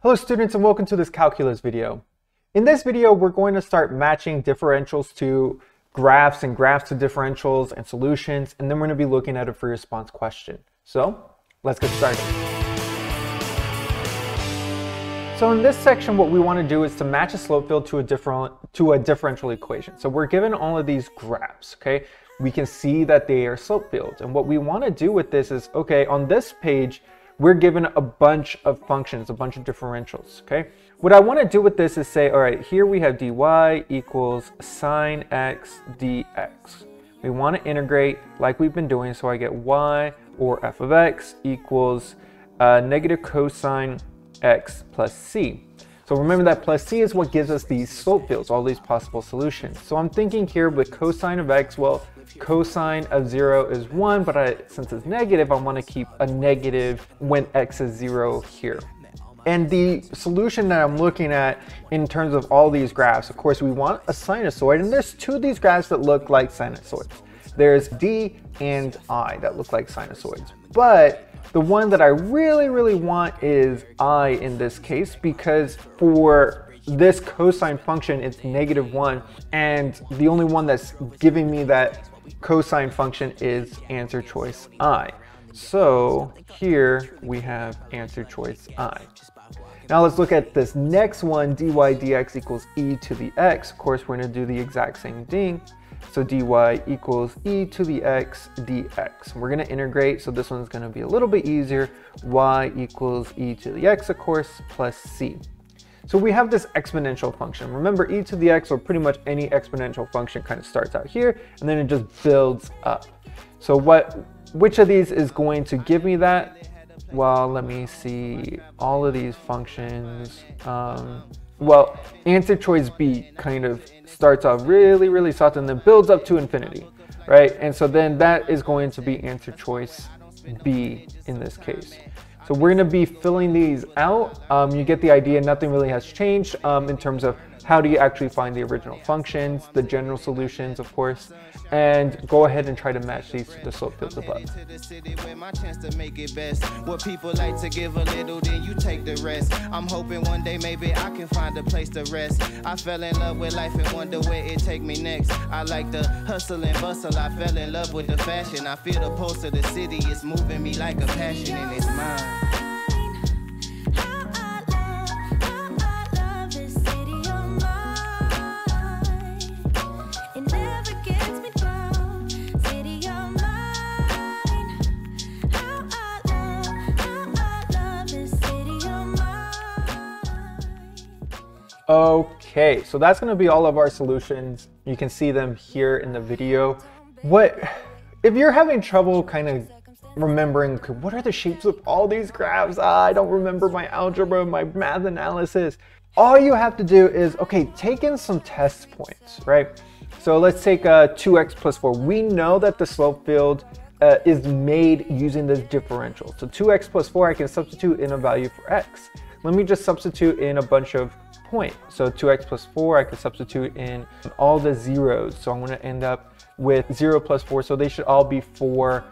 Hello students and welcome to this calculus video. In this video, we're going to start matching differentials to graphs and graphs to differentials and solutions, and then we're going to be looking at a free response question. So let's get started. So in this section, what we want to do is to match a slope field to a different to a differential equation. So we're given all of these graphs, okay? We can see that they are slope fields. And what we want to do with this is, okay, on this page, we're given a bunch of functions, a bunch of differentials, okay? What I want to do with this is say, all right, here we have dy equals sine x dx. We want to integrate like we've been doing, so I get y or f of x equals uh, negative cosine x plus c. So remember that plus c is what gives us these slope fields, all these possible solutions. So I'm thinking here with cosine of x, well, cosine of 0 is 1, but I, since it's negative, I want to keep a negative when x is 0 here. And the solution that I'm looking at in terms of all these graphs, of course, we want a sinusoid, and there's two of these graphs that look like sinusoids. There's D and I that look like sinusoids. But the one that I really, really want is I in this case, because for this cosine function, it's negative one, and the only one that's giving me that cosine function is answer choice I. So here we have answer choice I. Now let's look at this next one, dy dx equals e to the x. Of course, we're going to do the exact same thing. So dy equals e to the x dx. We're going to integrate, so this one's going to be a little bit easier. y equals e to the x, of course, plus c. So we have this exponential function. Remember, e to the x, or pretty much any exponential function kind of starts out here, and then it just builds up. So what, which of these is going to give me that? Well, let me see all of these functions. Um, well, answer choice B kind of starts off really, really soft and then builds up to infinity, right? And so then that is going to be answer choice B in this case. So we're gonna be filling these out. Um, you get the idea, nothing really has changed um, in terms of how do you actually find the original functions, the general solutions, of course, and go ahead and try to match these to the slope fields above. What people like to give a little, then you take the rest. I'm hoping one day maybe I can find a place to rest. I fell in love with life and wonder where it take me next. I like the hustle and bustle. I fell in love with the fashion. I feel the pulse of the city. It's moving me like a passion and it's mine. Okay, so that's gonna be all of our solutions. You can see them here in the video. What, if you're having trouble kind of remembering what are the shapes of all these graphs? Ah, I don't remember my algebra, my math analysis. All you have to do is, okay, take in some test points, right? So let's take uh, 2x plus 4. We know that the slope field uh, is made using this differential. So 2x plus 4, I can substitute in a value for x. Let me just substitute in a bunch of point. So 2x plus 4, I could substitute in all the zeros. So I'm going to end up with 0 plus 4. So they should all be 4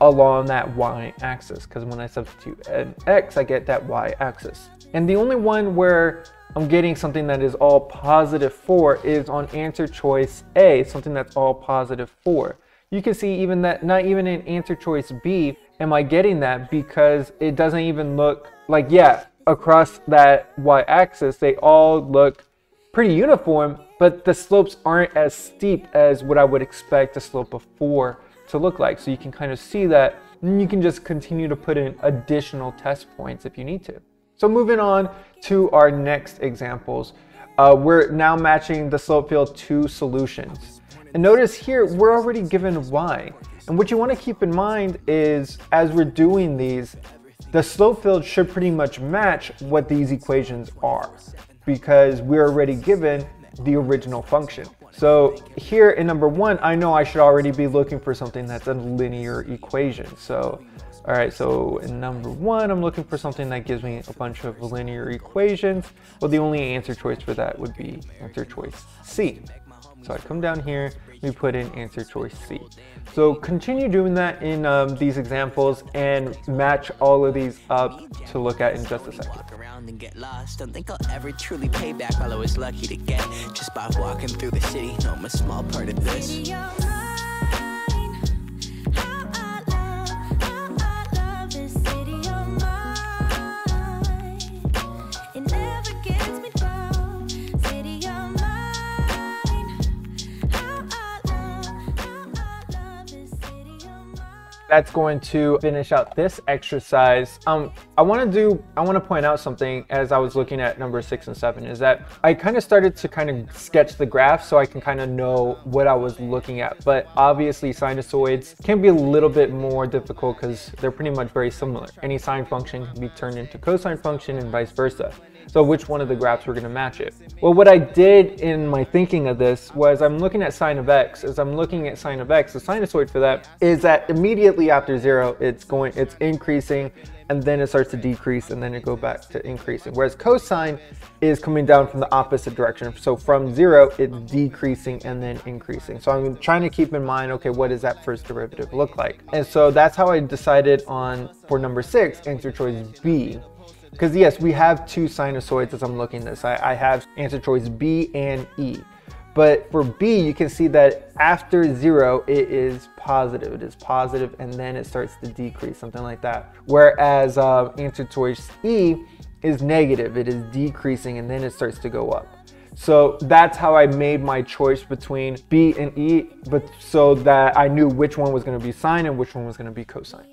along that y-axis because when I substitute an x, I get that y-axis. And the only one where I'm getting something that is all positive 4 is on answer choice A, something that's all positive 4. You can see even that not even in answer choice B am I getting that because it doesn't even look like, yeah, across that y-axis, they all look pretty uniform, but the slopes aren't as steep as what I would expect a slope of 4 to look like. So you can kind of see that, and you can just continue to put in additional test points if you need to. So moving on to our next examples, uh, we're now matching the slope field to solutions. And notice here, we're already given y. And what you want to keep in mind is as we're doing these, the slope field should pretty much match what these equations are because we're already given the original function. So here in number one, I know I should already be looking for something that's a linear equation. So, all right, so in number one, I'm looking for something that gives me a bunch of linear equations. Well, the only answer choice for that would be answer choice C. So I come down here, we put in answer choice C. So continue doing that in um, these examples and match all of these up to look at in just a second. And get lost. Don't think I'll ever truly pay back all I was lucky to get just by walking through the city. No, I'm a small part of this. That's going to finish out this exercise. Um, I want to do, I want to point out something as I was looking at number six and seven is that I kind of started to kind of sketch the graph so I can kind of know what I was looking at. But obviously sinusoids can be a little bit more difficult because they're pretty much very similar. Any sine function can be turned into cosine function and vice versa. So which one of the graphs we're gonna match it? Well, what I did in my thinking of this was I'm looking at sine of x. As I'm looking at sine of x, the sinusoid for that is that immediately after zero, it's going, it's increasing and then it starts to decrease and then it go back to increasing. Whereas cosine is coming down from the opposite direction. So from zero, it's decreasing and then increasing. So I'm trying to keep in mind, okay, what does that first derivative look like? And so that's how I decided on, for number six, answer choice B. Because yes, we have two sinusoids as I'm looking this. I, I have answer choice B and E. But for B, you can see that after zero, it is positive. It is positive, and then it starts to decrease, something like that. Whereas uh, answer choice E is negative. It is decreasing, and then it starts to go up. So that's how I made my choice between B and E, but so that I knew which one was going to be sine and which one was going to be cosine.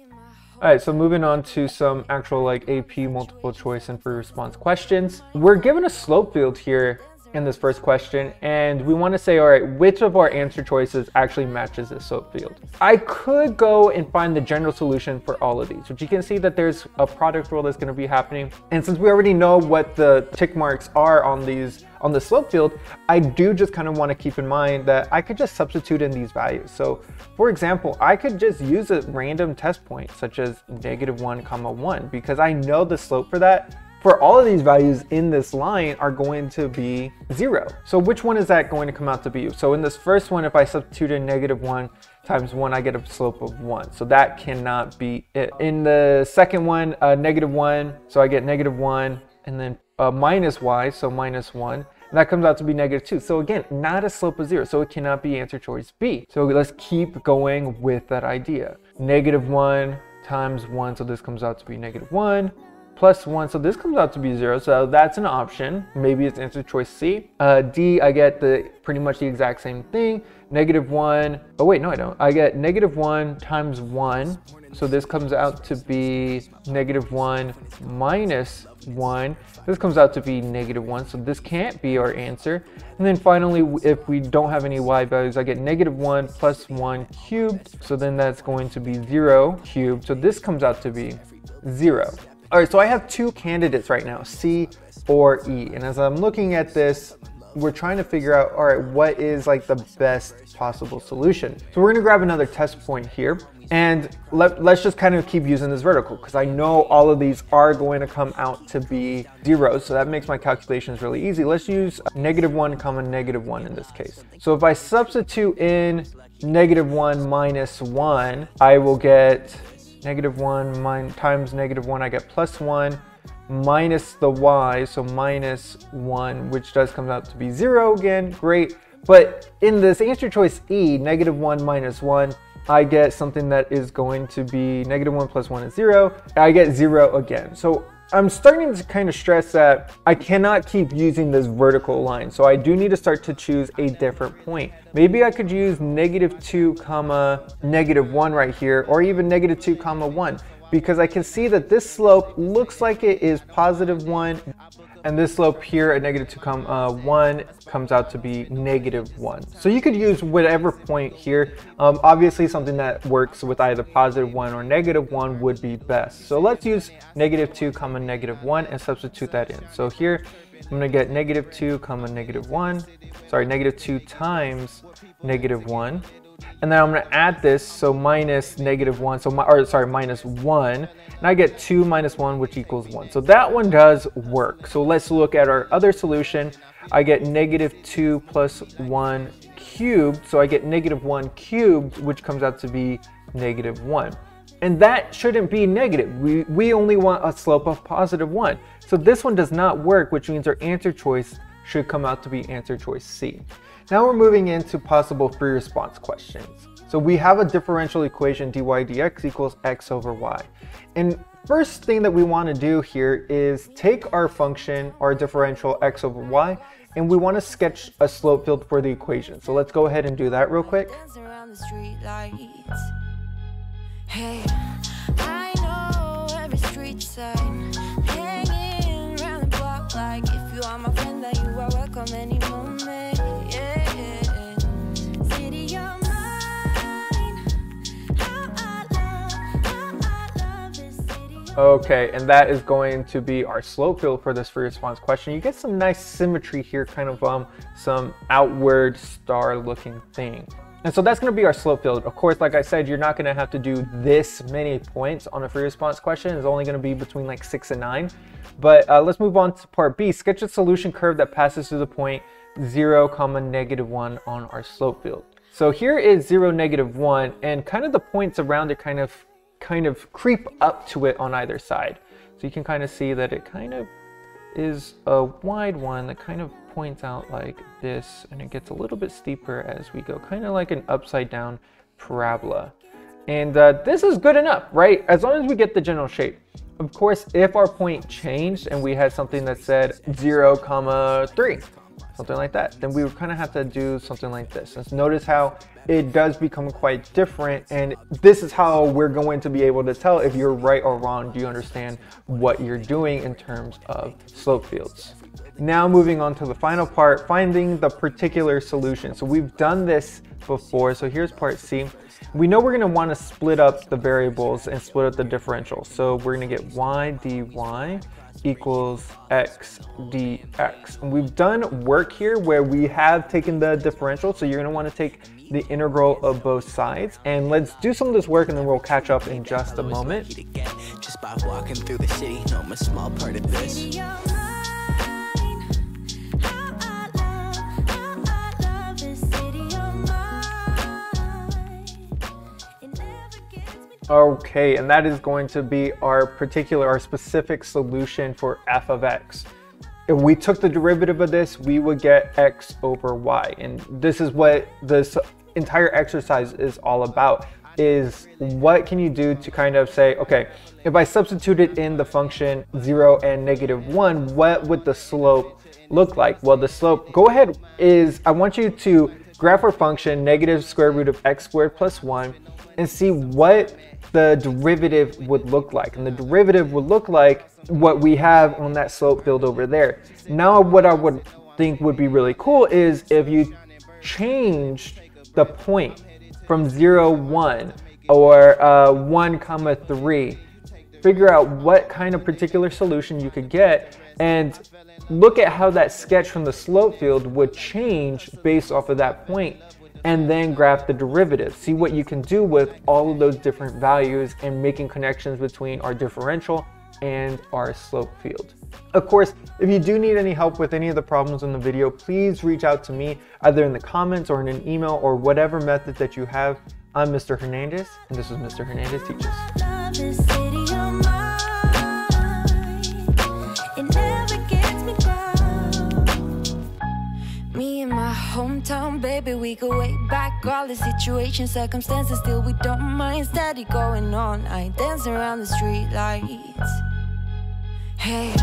All right, so moving on to some actual like AP multiple choice and free response questions. We're given a slope field here in this first question and we want to say all right which of our answer choices actually matches this slope field? I could go and find the general solution for all of these which you can see that there's a product rule that's going to be happening. And since we already know what the tick marks are on these on the slope field, I do just kind of want to keep in mind that I could just substitute in these values. So for example, I could just use a random test point such as negative one comma one because I know the slope for that for all of these values in this line are going to be zero. So which one is that going to come out to be? So in this first one, if I substitute in negative one times one, I get a slope of one. So that cannot be it. In the second one, uh, negative one, so I get negative one and then uh, minus y, so minus 1. And that comes out to be negative 2. So again, not a slope of 0, so it cannot be answer choice B. So let's keep going with that idea. Negative 1 times 1, so this comes out to be negative 1 plus 1. So this comes out to be 0. So that's an option. Maybe it's answer choice C. Uh, D, I get the pretty much the exact same thing. Negative 1. Oh, wait, no, I don't. I get negative 1 times 1. So this comes out to be negative 1 minus 1. This comes out to be negative 1, so this can't be our answer. And then finally, if we don't have any y values, I get negative 1 plus 1 cubed. So then that's going to be 0 cubed. So this comes out to be 0. All right, so I have two candidates right now, C or E. And as I'm looking at this, we're trying to figure out, all right, what is like the best possible solution? So we're gonna grab another test point here. And let, us just kind of keep using this vertical because I know all of these are going to come out to be zeros. So that makes my calculations really easy. Let's use negative one comma negative one in this case. So if I substitute in negative one minus one, I will get negative one min times negative one, I get plus one minus the y, so minus one, which does come out to be zero again, great. But in this answer choice E, negative one minus one, I get something that is going to be negative 1 plus 1 is 0. I get 0 again. So I'm starting to kind of stress that I cannot keep using this vertical line. So I do need to start to choose a different point. Maybe I could use negative 2 comma negative 1 right here or even negative 2 comma 1 because I can see that this slope looks like it is positive 1 and this slope here at negative 2 comma uh, 1 comes out to be negative 1. So you could use whatever point here. Um, obviously something that works with either positive 1 or negative 1 would be best. So let's use negative 2 comma negative 1 and substitute that in. So here I'm going to get negative 2 comma negative 1. Sorry, negative 2 times negative 1 and then I'm gonna add this, so minus negative one, so my, or sorry, minus one, and I get two minus one, which equals one. So that one does work. So let's look at our other solution. I get negative two plus one cubed, so I get negative 1 cubed, which comes out to be negative 1. And that shouldn't be negative. We, we only want a slope of positive 1. So this one does not work, which means our answer choice should come out to be answer choice C. Now we're moving into possible free response questions. So we have a differential equation dy dx equals x over y. And first thing that we want to do here is take our function, our differential x over y, and we want to sketch a slope field for the equation. So let's go ahead and do that real quick. Hey, Okay, and that is going to be our slope field for this free response question. You get some nice symmetry here, kind of um, some outward star looking thing. And so that's going to be our slope field. Of course, like I said, you're not going to have to do this many points on a free response question. It's only going to be between like six and nine. But uh, let's move on to part B. Sketch a solution curve that passes through the point 0, comma, negative 1 on our slope field. So here is 0, negative 1, and kind of the points around it kind of kind of creep up to it on either side. So you can kind of see that it kind of is a wide one that kind of points out like this and it gets a little bit steeper as we go, kind of like an upside down parabola. And uh, this is good enough, right? As long as we get the general shape. Of course, if our point changed and we had something that said 0, comma 3, something like that, then we would kind of have to do something like this. And notice how it does become quite different and this is how we're going to be able to tell if you're right or wrong. Do you understand what you're doing in terms of slope fields? Now moving on to the final part, finding the particular solution. So we've done this before, so here's part C. We know we're gonna wanna split up the variables and split up the differential. So we're gonna get y dy equals x dx. And we've done work here where we have taken the differential, so you're gonna wanna take the integral of both sides. And let's do some of this work and then we'll catch up in just a moment. Okay, and that is going to be our particular, our specific solution for f of x. If we took the derivative of this, we would get x over y. And this is what this entire exercise is all about is what can you do to kind of say, okay, if I substituted in the function 0 and negative 1, what would the slope look like? Well, the slope, go ahead, is I want you to graph our function negative square root of x squared plus 1 and see what the derivative would look like. And the derivative would look like what we have on that slope field over there. Now what I would think would be really cool is if you changed the point from 0, 1 or uh, 1 comma 3, figure out what kind of particular solution you could get and look at how that sketch from the slope field would change based off of that point and then graph the derivative. See what you can do with all of those different values and making connections between our differential and our slope field. Of course, if you do need any help with any of the problems in the video, please reach out to me either in the comments or in an email or whatever method that you have. I'm Mr. Hernandez, and this is Mr. Hernandez Teaches. Baby, we go way back. All the situations, circumstances, still we don't mind. Steady going on, I dance around the street lights Hey